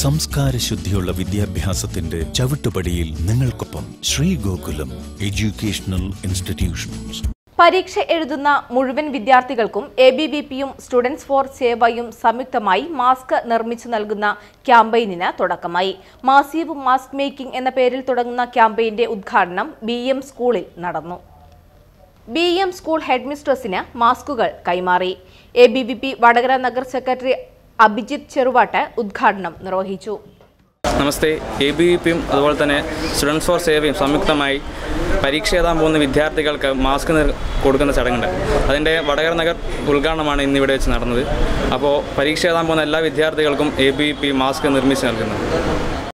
സംസ്കാര ശുദ്ധിയുള്ള വിദ്യാഭ്യാസത്തിന്റെ ചവിട്ടുപടിയിൽ നിങ്ങൾക്കൊപ്പം ശ്രീ ഗോകുലം എഡ്യൂക്കേഷണൽ ഇൻസ്റ്റിറ്റ്യൂഷൻസ് പരീക്ഷ എഴുതുന്ന മുഴുവൻ വിദ്യാർത്ഥികൾക്കും എ ബി വി പിയും സ്റ്റുഡൻസ് ഫോർ സേവയും സംയുക്തമായി മാസ്ക് നിർമ്മിച്ചു നൽകുന്ന ക്യാമ്പയിനിന് തുടക്കമായി. മാസീവ് മാസ്ക് മേക്കിംഗ് എന്ന പേരിൽ തുടങ്ങുന്ന ക്യാമ്പയിന്റെ ഉദ്ഘാടനം ബി സ്കൂളിൽ നടന്നു. ബി എം സ്കൂൾ ഹെഡ്മിസ്ട്രസിന് മാസ്കുകൾ കൈമാറി. A B V P Vadakara Nagar secretary Abhijith Cheruvattu ഉദ്ഘാടനം നിർവഹിച്ചു. നമസ്തേ. എ ബി വി പിയും അതുപോലെ തന്നെ സ്റ്റുഡൻസ് ഫോർ സേവയും സംയുക്തമായി പരീക്ഷ എഴുതാൻ പോകുന്ന വിദ്യാർത്ഥികൾക്ക് മാസ്ക് കൊടുക്കുന്ന ചടങ്ങുണ്ട്. അതിന്റെ വടകര നഗർ ഉദ്ഘാടനമാണ് ഇന്നിവിടെ വെച്ച് നടന്നത്. അപ്പോൾ പരീക്ഷ എഴുതാൻ പോകുന്ന എല്ലാ വിദ്യാർത്ഥികൾക്കും A B V P mask നിർമ്മിച്ച് നൽകുന്നത്